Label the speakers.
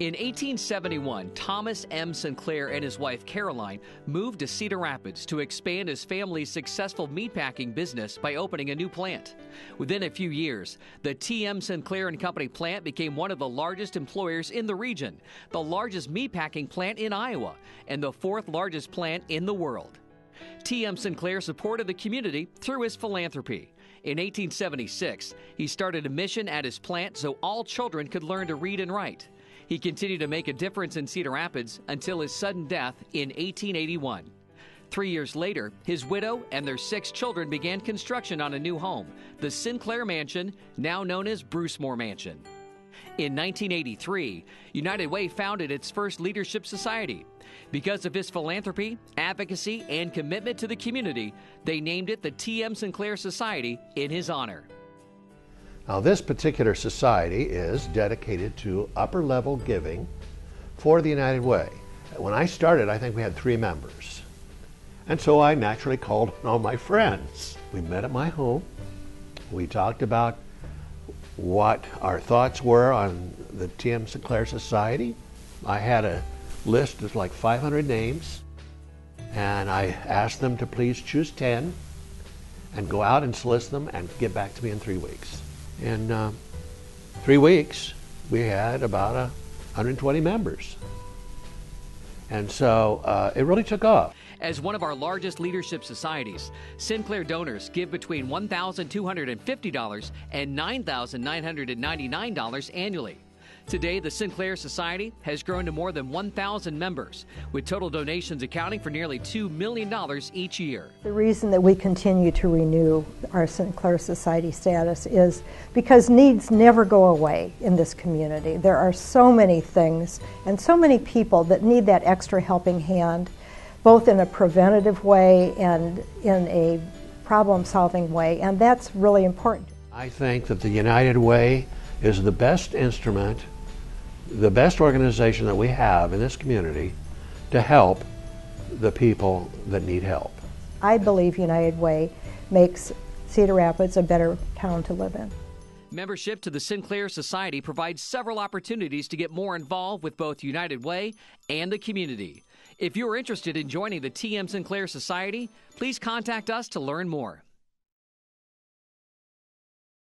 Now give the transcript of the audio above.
Speaker 1: In 1871, Thomas M. Sinclair and his wife Caroline moved to Cedar Rapids to expand his family's successful meatpacking business by opening a new plant. Within a few years, the T.M. Sinclair and Company plant became one of the largest employers in the region, the largest meatpacking plant in Iowa, and the fourth largest plant in the world. T.M. Sinclair supported the community through his philanthropy. In 1876, he started a mission at his plant so all children could learn to read and write. He continued to make a difference in Cedar Rapids until his sudden death in 1881. Three years later, his widow and their six children began construction on a new home, the Sinclair Mansion, now known as Brucemore Mansion. In 1983, United Way founded its first leadership society. Because of his philanthropy, advocacy, and commitment to the community, they named it the T.M. Sinclair Society in his honor.
Speaker 2: Now, this particular society is dedicated to upper level giving for the United Way. When I started, I think we had three members. And so I naturally called on all my friends. We met at my home. We talked about what our thoughts were on the T.M. Sinclair Society. I had a list of like 500 names, and I asked them to please choose 10 and go out and solicit them and get back to me in three weeks. In uh, three weeks, we had about a 120 members. And so uh, it really took off.
Speaker 1: As one of our largest leadership societies, Sinclair donors give between $1,250 and $9,999 annually. Today, the Sinclair Society has grown to more than 1,000 members, with total donations accounting for nearly $2 million each year.
Speaker 3: The reason that we continue to renew our Sinclair Society status is because needs never go away in this community. There are so many things and so many people that need that extra helping hand, both in a preventative way and in a problem solving way, and that's really important.
Speaker 2: I think that the United Way is the best instrument the best organization that we have in this community to help the people that need help.
Speaker 3: I believe United Way makes Cedar Rapids a better town to live in.
Speaker 1: Membership to the Sinclair Society provides several opportunities to get more involved with both United Way and the community. If you are interested in joining the TM Sinclair Society, please contact us to learn more.